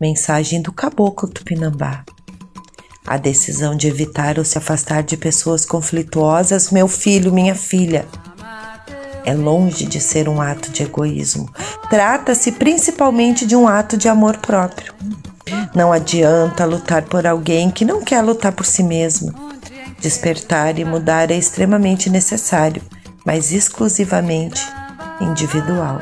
Mensagem do Caboclo Tupinambá. A decisão de evitar ou se afastar de pessoas conflituosas, meu filho, minha filha, é longe de ser um ato de egoísmo. Trata-se principalmente de um ato de amor próprio. Não adianta lutar por alguém que não quer lutar por si mesmo. Despertar e mudar é extremamente necessário, mas exclusivamente individual.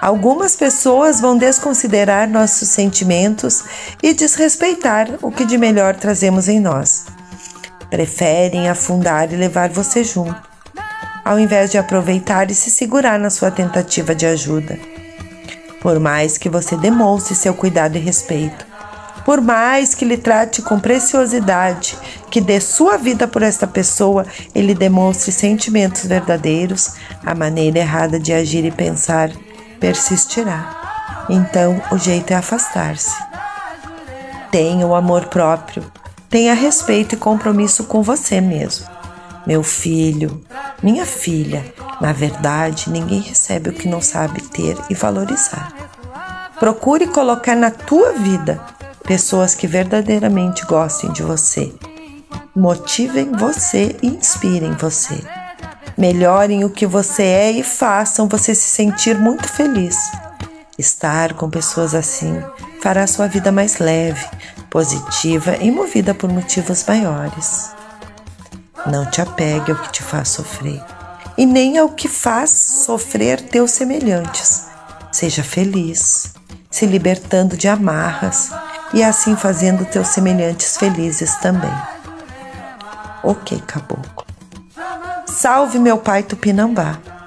Algumas pessoas vão desconsiderar nossos sentimentos e desrespeitar o que de melhor trazemos em nós. Preferem afundar e levar você junto, ao invés de aproveitar e se segurar na sua tentativa de ajuda. Por mais que você demonstre seu cuidado e respeito, por mais que lhe trate com preciosidade, que dê sua vida por esta pessoa, ele demonstre sentimentos verdadeiros, a maneira errada de agir e pensar persistirá. Então, o jeito é afastar-se. Tenha o amor próprio, tenha respeito e compromisso com você mesmo. Meu filho, minha filha, na verdade, ninguém recebe o que não sabe ter e valorizar. Procure colocar na tua vida pessoas que verdadeiramente gostem de você, motivem você e inspirem você. Melhorem o que você é e façam você se sentir muito feliz. Estar com pessoas assim fará sua vida mais leve, positiva e movida por motivos maiores. Não te apegue ao que te faz sofrer e nem ao que faz sofrer teus semelhantes. Seja feliz, se libertando de amarras e assim fazendo teus semelhantes felizes também. Ok, caboclo. Salve meu pai Tupinambá.